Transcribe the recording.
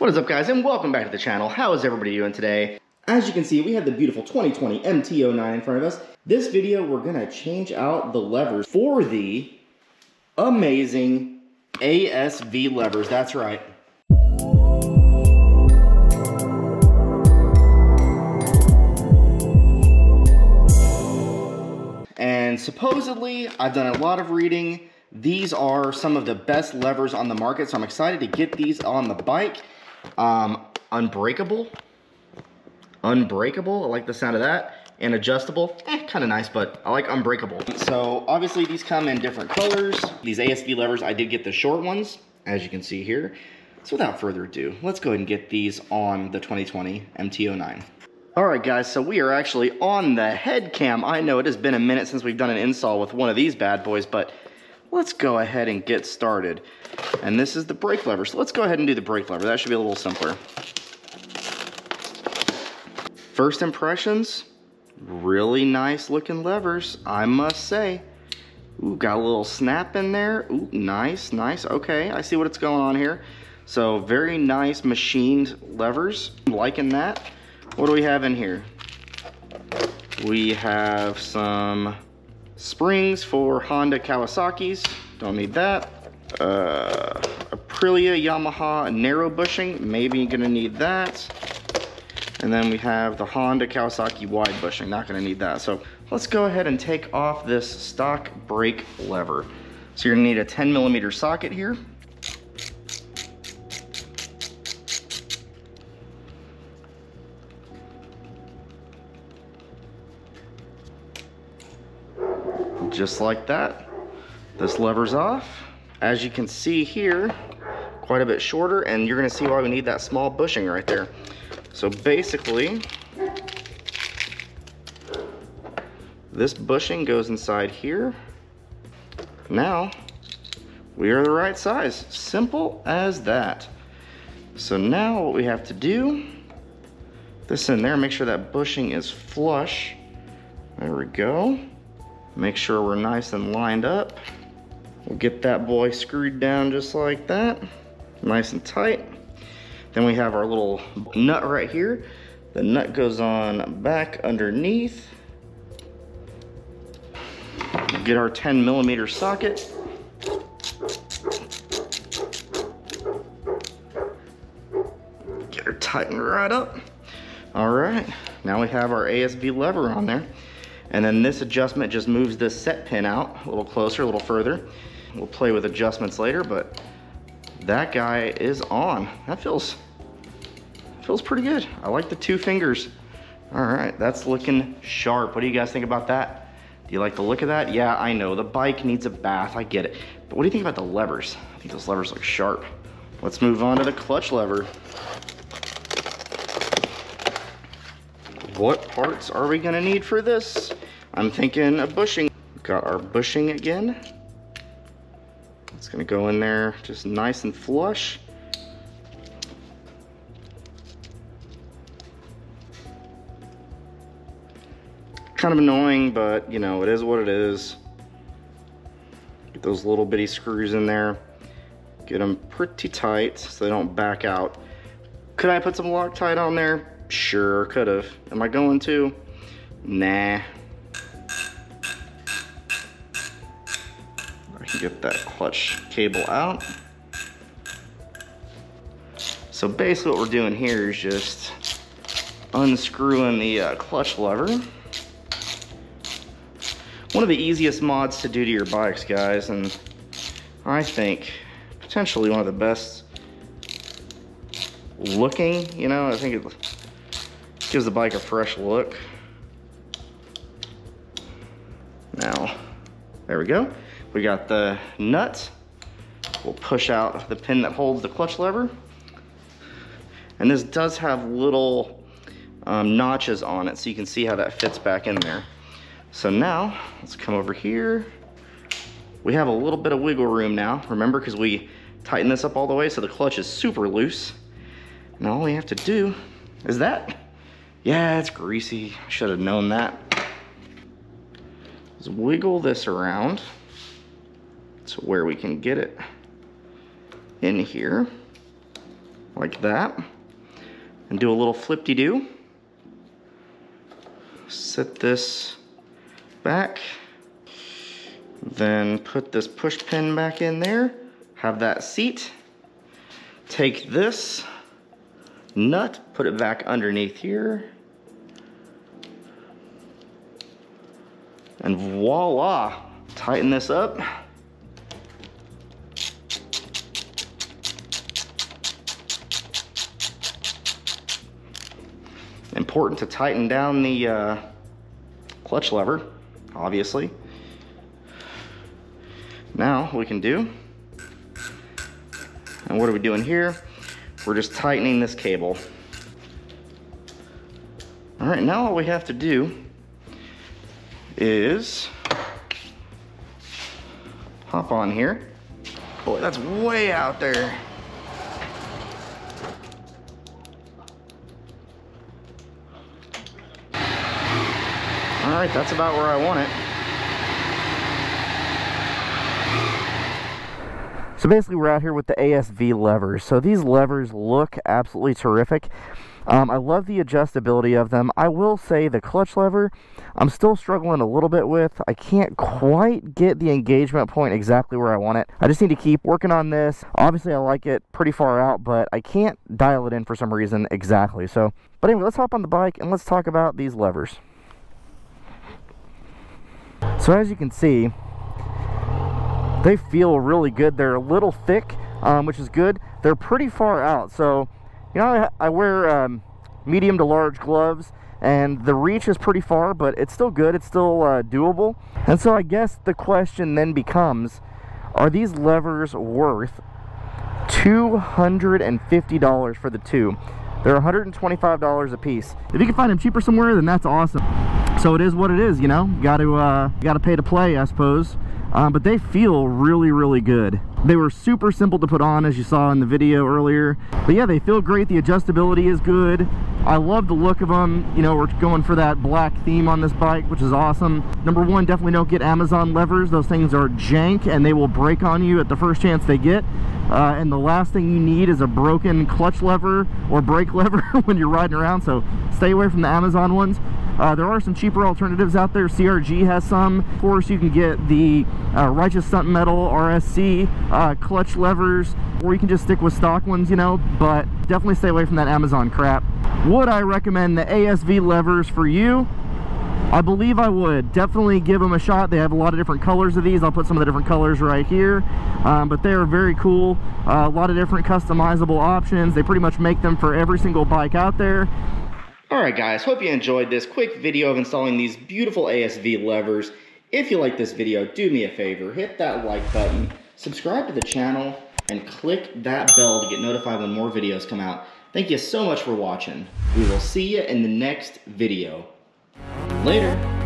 What is up guys and welcome back to the channel. How is everybody doing today? As you can see, we have the beautiful 2020 MT09 in front of us. This video, we're gonna change out the levers for the amazing ASV levers. That's right. And supposedly, I've done a lot of reading. These are some of the best levers on the market, so I'm excited to get these on the bike. Um, unbreakable. Unbreakable, I like the sound of that. And adjustable, eh, kind of nice, but I like unbreakable. So obviously these come in different colors. These ASV levers, I did get the short ones, as you can see here. So without further ado, let's go ahead and get these on the 2020 MT09. All right, guys, so we are actually on the head cam. I know it has been a minute since we've done an install with one of these bad boys, but let's go ahead and get started. And this is the brake lever. So let's go ahead and do the brake lever. That should be a little simpler. First impressions, really nice looking levers, I must say. Ooh, got a little snap in there. Ooh, nice, nice. Okay, I see what's going on here. So very nice machined levers. I'm liking that. What do we have in here? We have some springs for Honda Kawasaki's. Don't need that. Uh, Aprilia Yamaha narrow bushing. Maybe gonna need that. And then we have the Honda Kawasaki wide bushing, not gonna need that. So let's go ahead and take off this stock brake lever. So you're gonna need a 10 millimeter socket here. Just like that. This lever's off. As you can see here, quite a bit shorter, and you're gonna see why we need that small bushing right there. So basically, this bushing goes inside here. Now, we are the right size. Simple as that. So now what we have to do, this in there, make sure that bushing is flush. There we go. Make sure we're nice and lined up. We'll get that boy screwed down just like that. Nice and tight. Then we have our little nut right here. The nut goes on back underneath. Get our 10 millimeter socket. Get her tightened right up. All right, now we have our ASV lever on there. And then this adjustment just moves this set pin out a little closer, a little further. We'll play with adjustments later, but that guy is on. That feels, feels pretty good. I like the two fingers. All right, that's looking sharp. What do you guys think about that? Do you like the look of that? Yeah, I know, the bike needs a bath, I get it. But what do you think about the levers? I think those levers look sharp. Let's move on to the clutch lever. What parts are we gonna need for this? I'm thinking a bushing. Got our bushing again. It's gonna go in there just nice and flush. Kind of annoying, but you know, it is what it is. Get those little bitty screws in there. Get them pretty tight so they don't back out. Could I put some Loctite on there? Sure, could have. Am I going to? Nah. Get that clutch cable out. So basically what we're doing here is just unscrewing the uh, clutch lever. One of the easiest mods to do to your bikes, guys, and I think potentially one of the best looking, you know, I think it gives the bike a fresh look. Now, there we go. We got the nut. We'll push out the pin that holds the clutch lever. And this does have little um, notches on it, so you can see how that fits back in there. So now, let's come over here. We have a little bit of wiggle room now, remember, because we tighten this up all the way so the clutch is super loose. And all we have to do is that. Yeah, it's greasy. Should have known that. Just wiggle this around to where we can get it in here. like that. And do a little flip-de-doo. Set this back. Then put this push pin back in there. Have that seat. Take this nut, put it back underneath here. And voila, tighten this up. Important to tighten down the uh, clutch lever, obviously. Now, we can do, and what are we doing here? We're just tightening this cable. All right, now all we have to do is hop on here. Boy, that's way out there. All right, that's about where I want it. So basically we're out here with the ASV levers. So these levers look absolutely terrific. Um, I love the adjustability of them. I will say the clutch lever, I'm still struggling a little bit with. I can't quite get the engagement point exactly where I want it. I just need to keep working on this. Obviously I like it pretty far out, but I can't dial it in for some reason exactly. So, but anyway, let's hop on the bike and let's talk about these levers. So as you can see, they feel really good. They're a little thick, um, which is good. They're pretty far out. So, you know, I, I wear um, medium to large gloves and the reach is pretty far, but it's still good. It's still uh, doable. And so I guess the question then becomes, are these levers worth $250 for the two? They're $125 a piece. If you can find them cheaper somewhere, then that's awesome. So it is what it is, you know? Got to uh, got to pay to play, I suppose. Um, but they feel really really good. They were super simple to put on as you saw in the video earlier. But yeah they feel great. The adjustability is good. I love the look of them you know we're going for that black theme on this bike which is awesome. Number one definitely don't get Amazon levers. Those things are jank and they will break on you at the first chance they get. Uh, and the last thing you need is a broken clutch lever or brake lever when you're riding around. So stay away from the Amazon ones uh, there are some cheaper alternatives out there. CRG has some. Of course, you can get the uh, Righteous Stunt Metal RSC uh, clutch levers, or you can just stick with stock ones, you know, but definitely stay away from that Amazon crap. Would I recommend the ASV levers for you? I believe I would. Definitely give them a shot. They have a lot of different colors of these. I'll put some of the different colors right here. Um, but they are very cool. Uh, a lot of different customizable options. They pretty much make them for every single bike out there. Alright guys, hope you enjoyed this quick video of installing these beautiful ASV levers. If you like this video, do me a favor, hit that like button, subscribe to the channel, and click that bell to get notified when more videos come out. Thank you so much for watching. We will see you in the next video. Later.